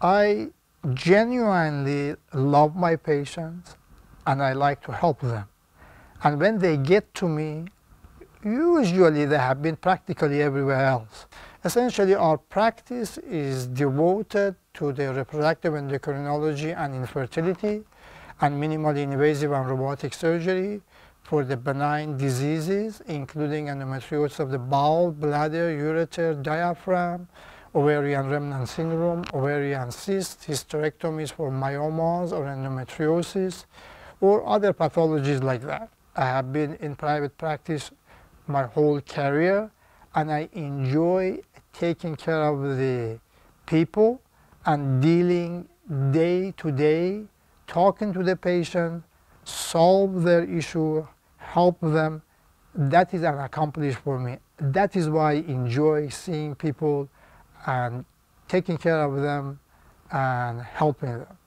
I genuinely love my patients and I like to help them. And when they get to me, usually they have been practically everywhere else. Essentially, our practice is devoted to the reproductive endocrinology and infertility and minimally invasive and robotic surgery for the benign diseases, including endometriosis of the bowel, bladder, ureter, diaphragm, ovarian remnant syndrome, ovarian cyst, hysterectomies for myomas or endometriosis, or other pathologies like that. I have been in private practice my whole career, and I enjoy taking care of the people and dealing day to day, talking to the patient, solve their issue, help them. That is an accomplishment for me. That is why I enjoy seeing people and taking care of them and helping them.